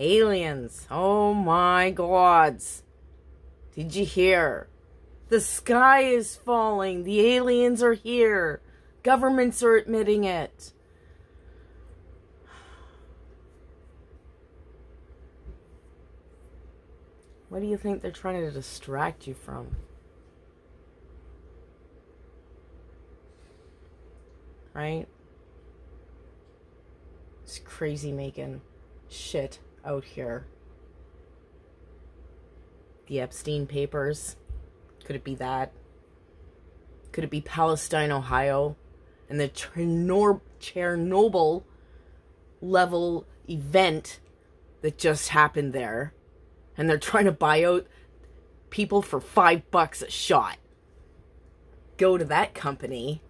Aliens. Oh my gods. Did you hear? The sky is falling. The aliens are here. Governments are admitting it. What do you think they're trying to distract you from? Right? It's crazy making shit out here. The Epstein papers. Could it be that? Could it be Palestine, Ohio? And the Chernobyl level event that just happened there? and they're trying to buy out people for five bucks a shot. Go to that company.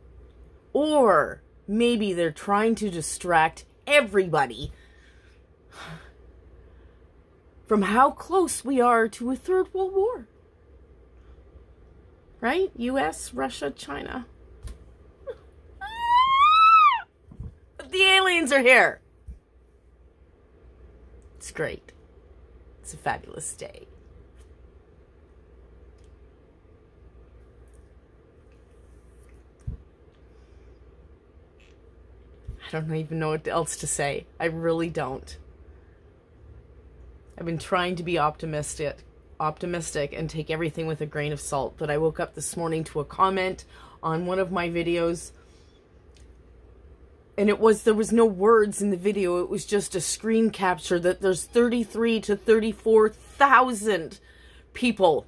Or maybe they're trying to distract everybody from how close we are to a third world war. Right? US, Russia, China. the aliens are here. It's great. It's a fabulous day. I don't even know what else to say. I really don't. I've been trying to be optimistic, optimistic and take everything with a grain of salt, but I woke up this morning to a comment on one of my videos. And it was there was no words in the video. It was just a screen capture that there's 33 to 34,000 people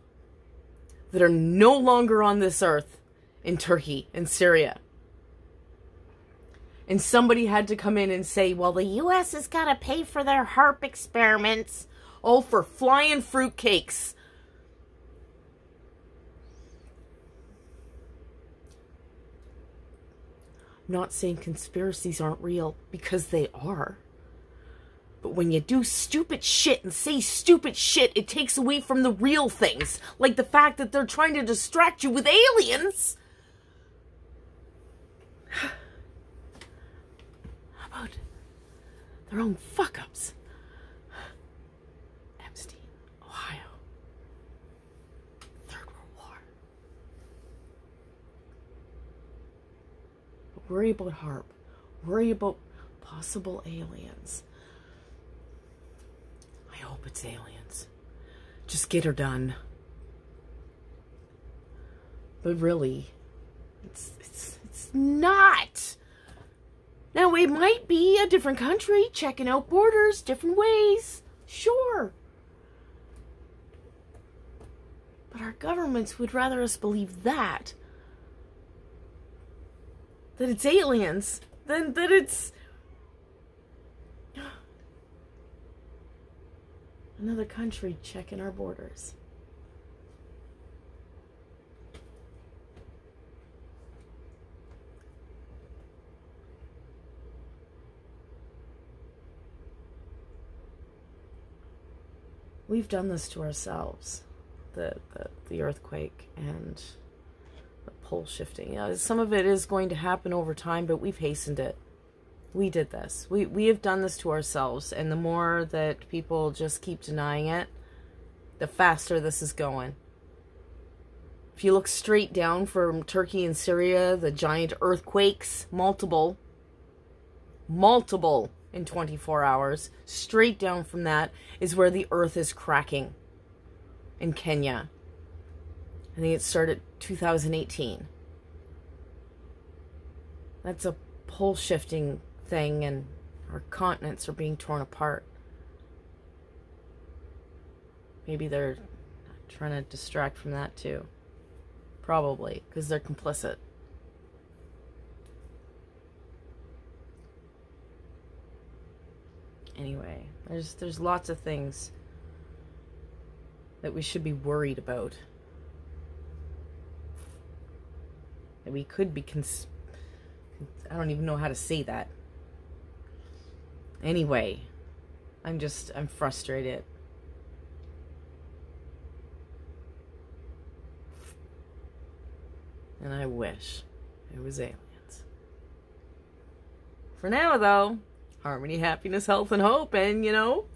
that are no longer on this earth in Turkey and Syria. And somebody had to come in and say well the US has got to pay for their HAARP experiments oh for flying fruitcakes not saying conspiracies aren't real because they are. But when you do stupid shit and say stupid shit, it takes away from the real things. Like the fact that they're trying to distract you with aliens. How about their own fuck ups? Worry about HAARP, Worry about possible aliens. I hope it's aliens. Just get her done. But really, it's, it's, it's not. Now, it might be a different country checking out borders different ways. Sure. But our governments would rather us believe that that it's aliens than that it's another country checking our borders. We've done this to ourselves, the, the, the earthquake and pole shifting. Uh, some of it is going to happen over time, but we've hastened it. We did this. We, we have done this to ourselves, and the more that people just keep denying it, the faster this is going. If you look straight down from Turkey and Syria, the giant earthquakes, multiple, multiple in 24 hours, straight down from that is where the earth is cracking in Kenya. I think it started 2018. That's a pole shifting thing, and our continents are being torn apart. Maybe they're trying to distract from that too. Probably, because they're complicit. Anyway, there's there's lots of things that we should be worried about. That we could be cons I don't even know how to say that. Anyway, I'm just, I'm frustrated. And I wish it was aliens. For now, though, harmony, happiness, health, and hope, and, you know,